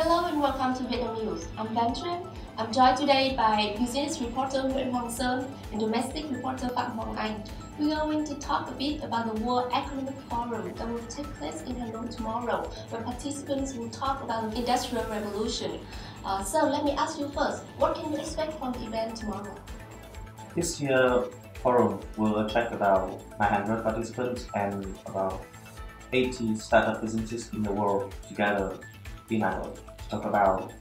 Hello and welcome to Vietnam News. I'm Van Tran. I'm joined today by business reporter Nguyễn Hoàng Sơn and domestic reporter Phạm Hoàng Anh. We're going to talk a bit about the World Economic Forum that will take place in Hanoi tomorrow, where participants will talk about the Industrial Revolution. Uh, so let me ask you first, what can you expect from the event tomorrow? This year forum will attract about 900 participants and about 80 startup businesses in the world together in Hanoi talk about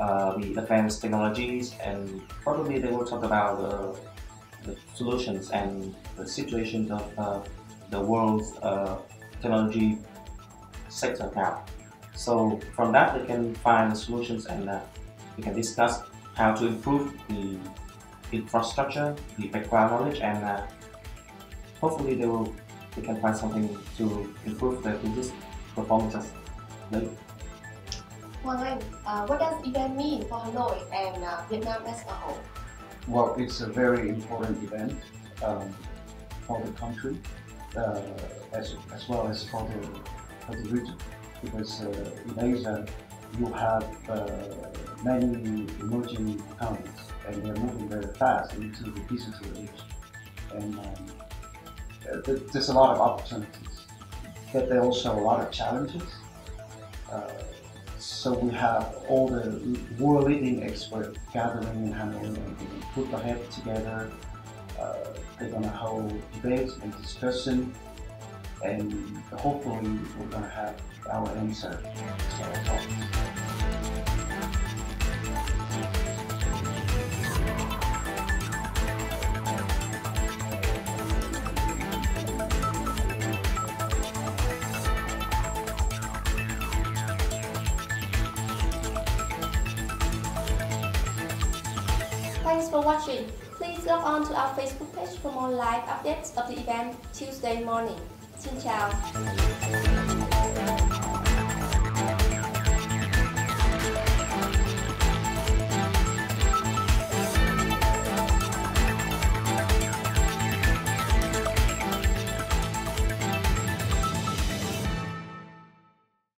uh, the advanced technologies and probably they will talk about uh, the solutions and the situations of uh, the world's uh, technology sector now. So from that they can find the solutions and uh, we can discuss how to improve the infrastructure, the background knowledge and uh, hopefully they will they can find something to improve their business performances later. Uh, what does event mean for Hanoi and uh, Vietnam as a whole? Well, it's a very important event um, for the country uh, as, as well as for the, for the region because uh, in Asia you have many emerging economies and they're moving very fast into the digital age. And um, there's a lot of opportunities, but there are also a lot of challenges. Uh, so we have all the world leading experts gathering in Hanoi and we put their heads together. Uh, they're going to hold debates and discussion. And hopefully we're going to have our answer Thanks for watching. Please log on to our Facebook page for more live updates of the event Tuesday morning. Xin chào!